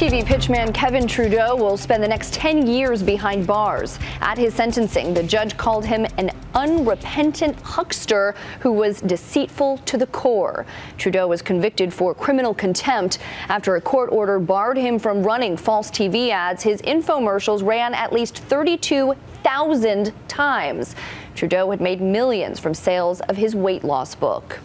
TV pitchman Kevin Trudeau will spend the next 10 years behind bars. At his sentencing, the judge called him an unrepentant huckster who was deceitful to the core. Trudeau was convicted for criminal contempt after a court order barred him from running false TV ads. His infomercials ran at least 32,000 times. Trudeau had made millions from sales of his weight loss book.